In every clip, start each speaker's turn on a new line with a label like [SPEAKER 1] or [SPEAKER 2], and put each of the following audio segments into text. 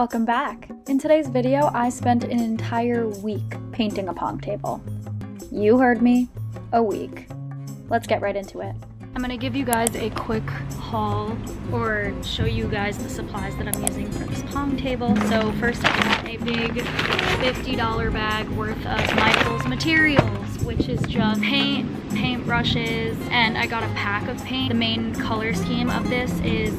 [SPEAKER 1] Welcome back. In today's video, I spent an entire week painting a pong table. You heard me, a week. Let's get right into it. I'm gonna give you guys a quick haul or show you guys the supplies that I'm using for this pong table. So first I got a big $50 bag worth of Michaels materials, which is just paint, paint brushes, and I got a pack of paint. The main color scheme of this is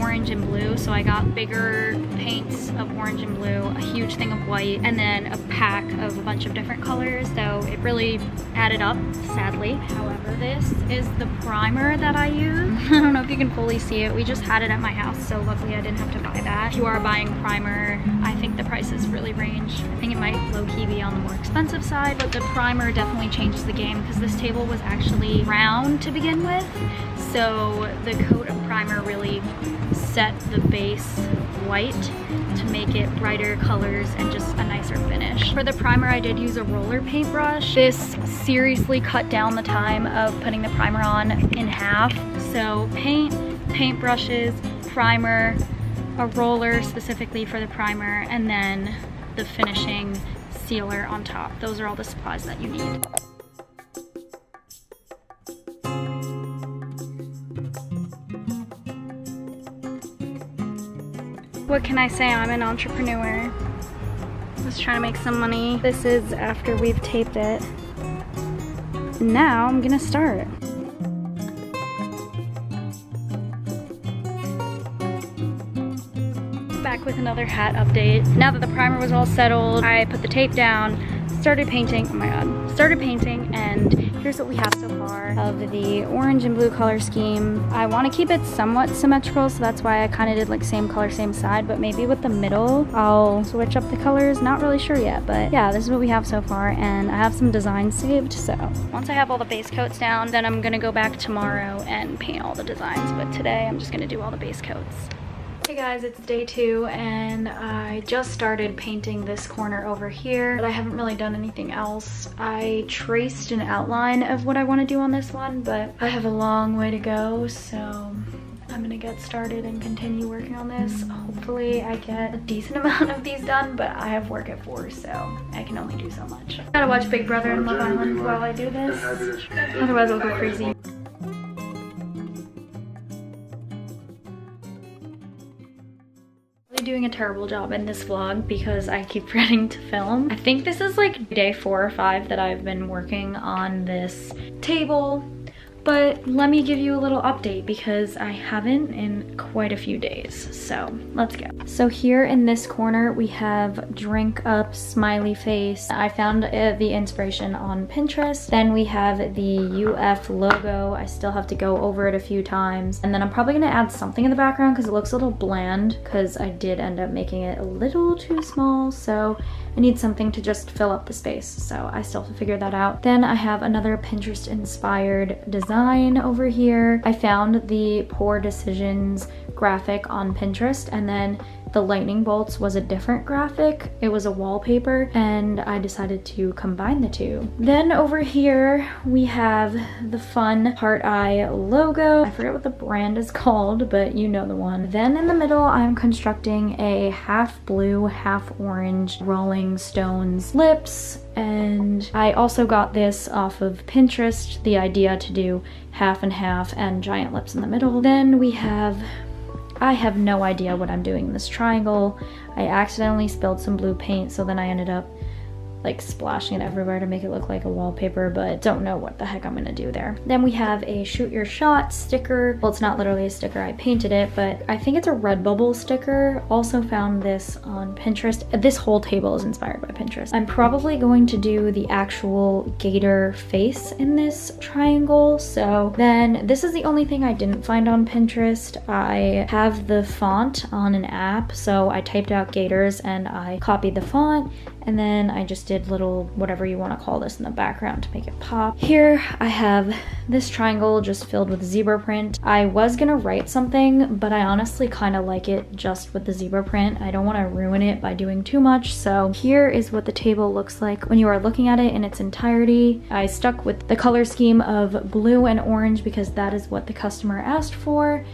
[SPEAKER 1] orange and blue. So I got bigger paints of orange and blue, a huge thing of white, and then a pack of a bunch of different colors. So it really added up, sadly. However, this is the primer that I use. I don't know if you can fully see it. We just had it at my house, so luckily I didn't have to buy that. If you are buying primer, I think the prices really range. I think it might low-key be on the more expensive side, but the primer definitely changes the game because this table was actually round to begin with. So the coat of primer really set the base white to make it brighter colors and just a nicer finish. For the primer, I did use a roller paintbrush. This seriously cut down the time of putting the primer on in half. So paint, paintbrushes, primer, a roller specifically for the primer, and then the finishing sealer on top. Those are all the supplies that you need. What can I say? I'm an entrepreneur. Just trying to make some money. This is after we've taped it. Now I'm gonna start. Back with another hat update. Now that the primer was all settled, I put the tape down, started painting, oh my god, started painting and here's what we have so far of the orange and blue color scheme. I want to keep it somewhat symmetrical so that's why I kind of did like same color same side but maybe with the middle I'll switch up the colors, not really sure yet but yeah this is what we have so far and I have some designs saved so once I have all the base coats down then I'm gonna go back tomorrow and paint all the designs but today I'm just gonna do all the base coats. Hey guys, it's day two and I just started painting this corner over here, but I haven't really done anything else. I traced an outline of what I want to do on this one, but I have a long way to go, so I'm gonna get started and continue working on this. Hopefully I get a decent amount of these done, but I have work at four, so I can only do so much. I Gotta watch Big Brother and Love Island while I do this, otherwise I'll go crazy. Terrible job in this vlog because I keep forgetting to film. I think this is like day four or five that I've been working on this table but let me give you a little update because I haven't in quite a few days. So let's go. So here in this corner, we have drink up smiley face. I found uh, the inspiration on Pinterest. Then we have the UF logo. I still have to go over it a few times. And then I'm probably gonna add something in the background because it looks a little bland because I did end up making it a little too small. So I need something to just fill up the space. So I still have to figure that out. Then I have another Pinterest inspired design over here. I found the Poor Decisions graphic on Pinterest and then the lightning bolts was a different graphic. It was a wallpaper and I decided to combine the two. Then over here we have the fun heart eye logo. I forget what the brand is called, but you know the one. Then in the middle I'm constructing a half blue, half orange Rolling Stones lips and I also got this off of Pinterest, the idea to do half and half and giant lips in the middle. Then we have I have no idea what I'm doing in this triangle. I accidentally spilled some blue paint, so then I ended up like splashing it everywhere to make it look like a wallpaper, but don't know what the heck I'm gonna do there. Then we have a shoot your shot sticker. Well, it's not literally a sticker, I painted it, but I think it's a Redbubble sticker. Also found this on Pinterest. This whole table is inspired by Pinterest. I'm probably going to do the actual gator face in this triangle. So then this is the only thing I didn't find on Pinterest. I have the font on an app, so I typed out gators and I copied the font and then I just did little whatever you want to call this in the background to make it pop. Here I have this triangle just filled with zebra print. I was gonna write something, but I honestly kind of like it just with the zebra print. I don't want to ruin it by doing too much. So here is what the table looks like when you are looking at it in its entirety. I stuck with the color scheme of blue and orange because that is what the customer asked for.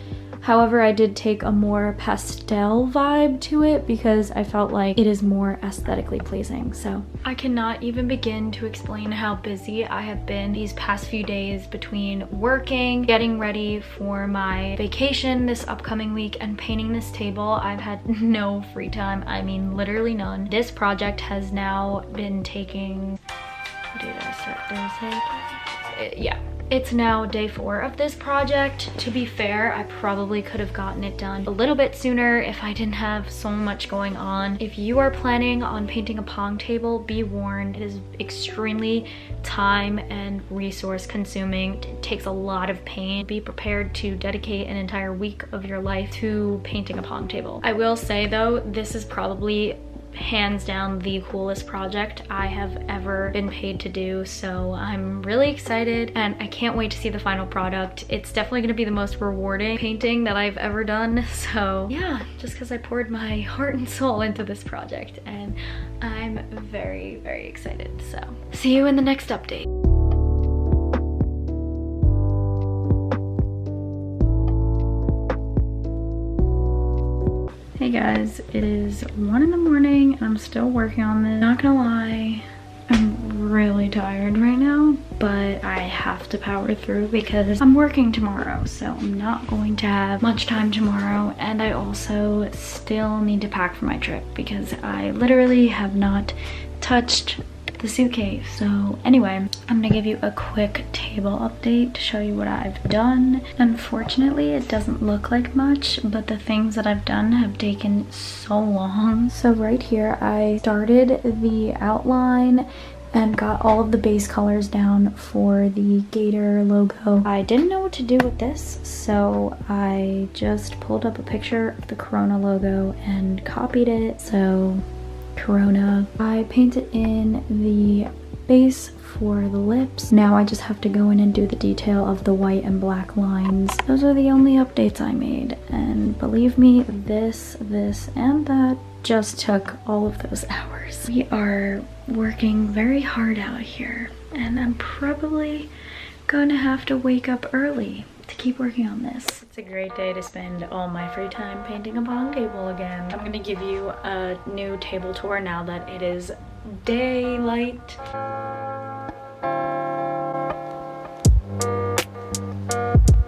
[SPEAKER 1] However, I did take a more pastel vibe to it because I felt like it is more aesthetically pleasing. So I cannot even begin to explain how busy I have been these past few days between working, getting ready for my vacation this upcoming week, and painting this table. I've had no free time. I mean, literally none. This project has now been taking, did I start Thursday? Uh, yeah, it's now day four of this project. To be fair, I probably could have gotten it done a little bit sooner if I didn't have so much going on. If you are planning on painting a pong table, be warned, it is extremely time and resource consuming. It takes a lot of pain. Be prepared to dedicate an entire week of your life to painting a pong table. I will say though, this is probably hands down the coolest project I have ever been paid to do. So I'm really excited and I can't wait to see the final product. It's definitely gonna be the most rewarding painting that I've ever done. So yeah, just because I poured my heart and soul into this project and I'm very, very excited. So see you in the next update. Hey guys, it is one in the morning and I'm still working on this. Not gonna lie, I'm really tired right now, but I have to power through because I'm working tomorrow, so I'm not going to have much time tomorrow. And I also still need to pack for my trip because I literally have not touched the suitcase. So anyway, I'm gonna give you a quick table update to show you what I've done. Unfortunately, it doesn't look like much, but the things that I've done have taken so long. So right here, I started the outline and got all of the base colors down for the Gator logo. I didn't know what to do with this, so I just pulled up a picture of the Corona logo and copied it. So Corona. I painted in the base for the lips. Now I just have to go in and do the detail of the white and black lines. Those are the only updates I made. And believe me, this, this, and that just took all of those hours. We are working very hard out here and I'm probably going to have to wake up early to keep working on this. It's a great day to spend all my free time painting a pong table again. I'm gonna give you a new table tour now that it is daylight.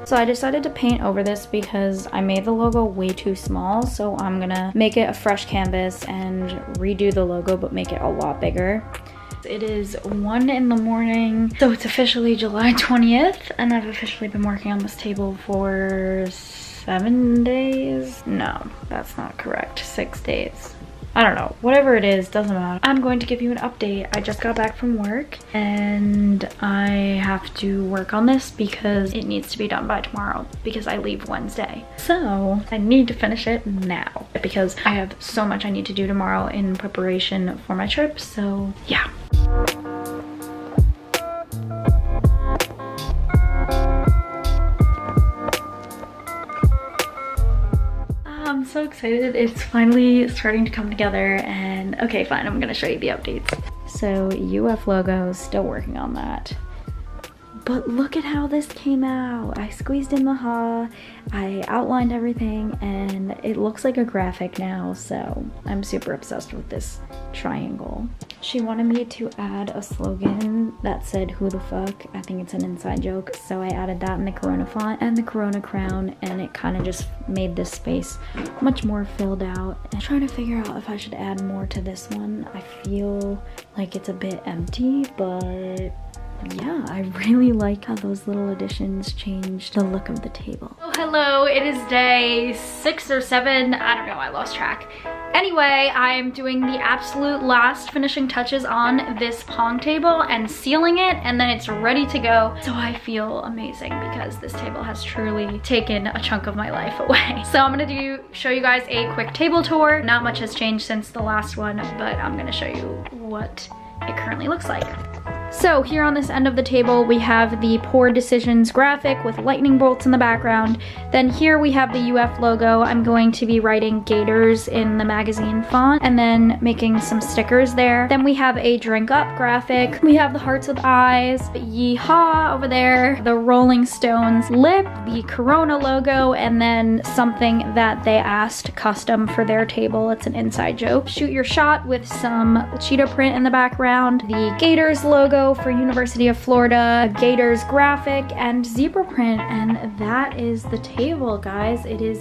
[SPEAKER 1] So I decided to paint over this because I made the logo way too small. So I'm gonna make it a fresh canvas and redo the logo, but make it a lot bigger. It is 1 in the morning, so it's officially July 20th, and I've officially been working on this table for seven days? No, that's not correct. Six days. I don't know, whatever it is, doesn't matter. I'm going to give you an update. I just got back from work and I have to work on this because it needs to be done by tomorrow because I leave Wednesday. So I need to finish it now because I have so much I need to do tomorrow in preparation for my trip. So yeah. I'm so excited. It's finally starting to come together and okay, fine, I'm gonna show you the updates. So UF logo, still working on that. But look at how this came out. I squeezed in the ha, I outlined everything, and it looks like a graphic now, so I'm super obsessed with this triangle. She wanted me to add a slogan that said, who the fuck? I think it's an inside joke, so I added that in the Corona font and the Corona crown, and it kind of just made this space much more filled out. I'm trying to figure out if I should add more to this one. I feel like it's a bit empty, but yeah, I really like how those little additions changed the look of the table. Oh, hello, it is day six or seven. I don't know, I lost track. Anyway, I'm doing the absolute last finishing touches on this pong table and sealing it and then it's ready to go. So I feel amazing because this table has truly taken a chunk of my life away. So I'm gonna do show you guys a quick table tour. Not much has changed since the last one, but I'm gonna show you what it currently looks like. So here on this end of the table, we have the Poor Decisions graphic with lightning bolts in the background. Then here we have the UF logo. I'm going to be writing Gators in the magazine font and then making some stickers there. Then we have a drink up graphic. We have the hearts with eyes, yeehaw over there, the Rolling Stones lip, the Corona logo, and then something that they asked custom for their table. It's an inside joke. Shoot your shot with some cheetah print in the background, the Gators logo, for University of Florida, Gators graphic, and zebra print. And that is the table, guys. It is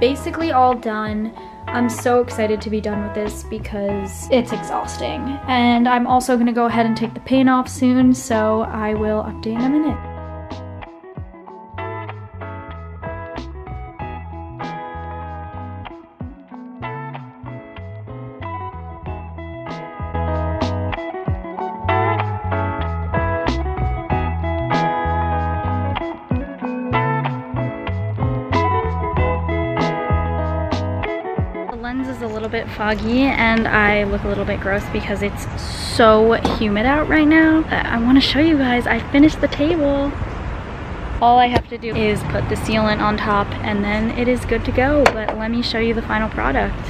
[SPEAKER 1] basically all done. I'm so excited to be done with this because it's exhausting. And I'm also gonna go ahead and take the paint off soon, so I will update in a minute. Lens is a little bit foggy and I look a little bit gross because it's so humid out right now. I want to show you guys, I finished the table. All I have to do is put the sealant on top and then it is good to go. But let me show you the final product.